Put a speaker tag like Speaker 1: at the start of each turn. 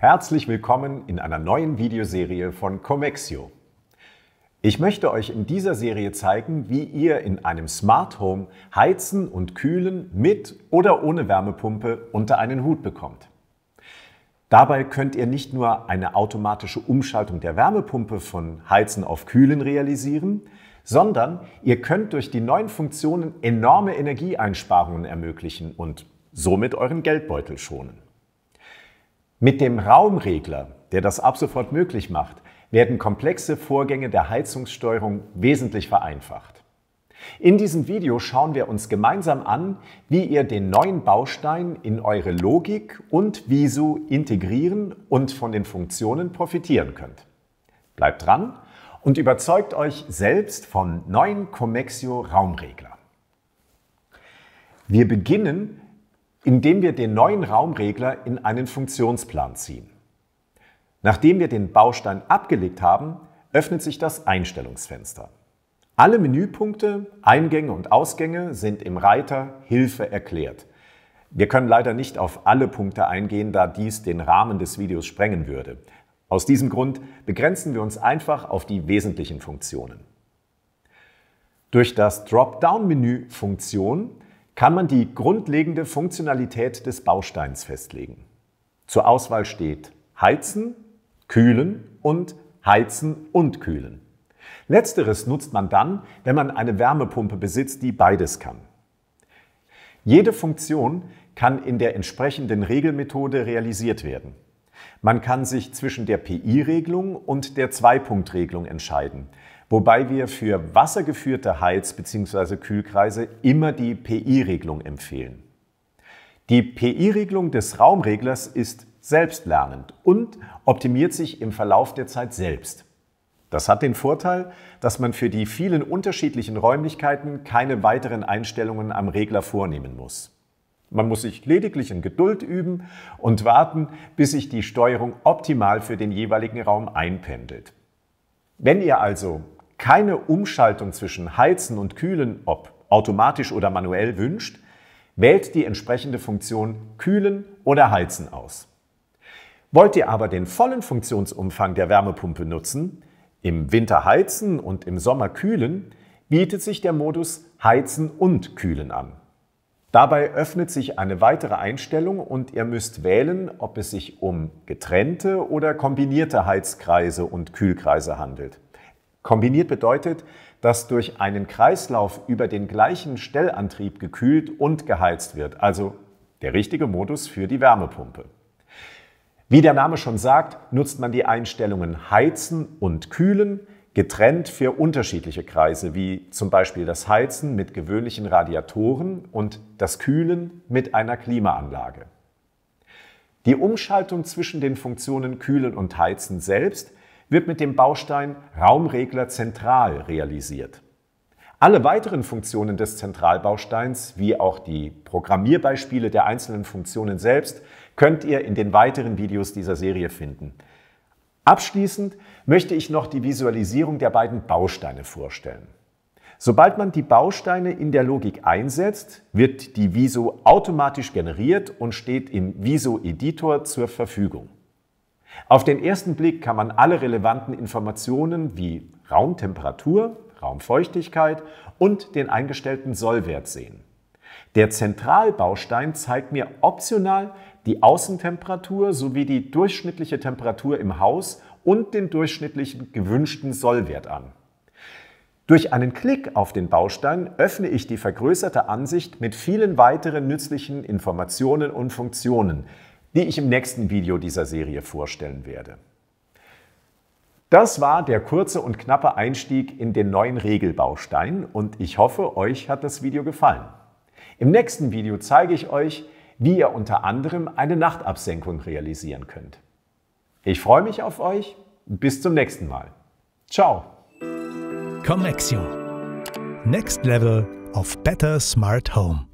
Speaker 1: Herzlich willkommen in einer neuen Videoserie von Comexio. Ich möchte euch in dieser Serie zeigen, wie ihr in einem Smart Home heizen und kühlen mit oder ohne Wärmepumpe unter einen Hut bekommt. Dabei könnt ihr nicht nur eine automatische Umschaltung der Wärmepumpe von Heizen auf Kühlen realisieren, sondern ihr könnt durch die neuen Funktionen enorme Energieeinsparungen ermöglichen und somit euren Geldbeutel schonen. Mit dem Raumregler, der das ab sofort möglich macht, werden komplexe Vorgänge der Heizungssteuerung wesentlich vereinfacht. In diesem Video schauen wir uns gemeinsam an, wie ihr den neuen Baustein in eure Logik und Visu integrieren und von den Funktionen profitieren könnt. Bleibt dran und überzeugt euch selbst vom neuen Comexio Raumregler. Wir beginnen, indem wir den neuen Raumregler in einen Funktionsplan ziehen. Nachdem wir den Baustein abgelegt haben, öffnet sich das Einstellungsfenster. Alle Menüpunkte, Eingänge und Ausgänge sind im Reiter Hilfe erklärt. Wir können leider nicht auf alle Punkte eingehen, da dies den Rahmen des Videos sprengen würde. Aus diesem Grund begrenzen wir uns einfach auf die wesentlichen Funktionen. Durch das Dropdown-Menü Funktion kann man die grundlegende Funktionalität des Bausteins festlegen. Zur Auswahl steht Heizen, Kühlen und Heizen und Kühlen. Letzteres nutzt man dann, wenn man eine Wärmepumpe besitzt, die beides kann. Jede Funktion kann in der entsprechenden Regelmethode realisiert werden. Man kann sich zwischen der PI-Regelung und der Zweipunktregelung entscheiden, wobei wir für wassergeführte Heiz- bzw. Kühlkreise immer die PI-Regelung empfehlen. Die PI-Regelung des Raumreglers ist selbstlernend und optimiert sich im Verlauf der Zeit selbst. Das hat den Vorteil, dass man für die vielen unterschiedlichen Räumlichkeiten keine weiteren Einstellungen am Regler vornehmen muss. Man muss sich lediglich in Geduld üben und warten, bis sich die Steuerung optimal für den jeweiligen Raum einpendelt. Wenn ihr also keine Umschaltung zwischen Heizen und Kühlen, ob automatisch oder manuell wünscht, wählt die entsprechende Funktion Kühlen oder Heizen aus. Wollt ihr aber den vollen Funktionsumfang der Wärmepumpe nutzen, im Winter heizen und im Sommer kühlen, bietet sich der Modus Heizen und Kühlen an. Dabei öffnet sich eine weitere Einstellung und ihr müsst wählen, ob es sich um getrennte oder kombinierte Heizkreise und Kühlkreise handelt. Kombiniert bedeutet, dass durch einen Kreislauf über den gleichen Stellantrieb gekühlt und geheizt wird, also der richtige Modus für die Wärmepumpe. Wie der Name schon sagt, nutzt man die Einstellungen Heizen und Kühlen getrennt für unterschiedliche Kreise, wie zum Beispiel das Heizen mit gewöhnlichen Radiatoren und das Kühlen mit einer Klimaanlage. Die Umschaltung zwischen den Funktionen Kühlen und Heizen selbst wird mit dem Baustein Raumregler zentral realisiert. Alle weiteren Funktionen des Zentralbausteins, wie auch die Programmierbeispiele der einzelnen Funktionen selbst, könnt ihr in den weiteren Videos dieser Serie finden. Abschließend möchte ich noch die Visualisierung der beiden Bausteine vorstellen. Sobald man die Bausteine in der Logik einsetzt, wird die Viso automatisch generiert und steht im Viso-Editor zur Verfügung. Auf den ersten Blick kann man alle relevanten Informationen wie Raumtemperatur, Raumfeuchtigkeit und den eingestellten Sollwert sehen. Der Zentralbaustein zeigt mir optional die Außentemperatur sowie die durchschnittliche Temperatur im Haus und den durchschnittlichen gewünschten Sollwert an. Durch einen Klick auf den Baustein öffne ich die vergrößerte Ansicht mit vielen weiteren nützlichen Informationen und Funktionen, die ich im nächsten Video dieser Serie vorstellen werde. Das war der kurze und knappe Einstieg in den neuen Regelbaustein und ich hoffe, euch hat das Video gefallen. Im nächsten Video zeige ich euch, wie ihr unter anderem eine Nachtabsenkung realisieren könnt. Ich freue mich auf euch. Bis zum nächsten Mal. Ciao.
Speaker 2: Comexio. Next Level of Better Smart Home.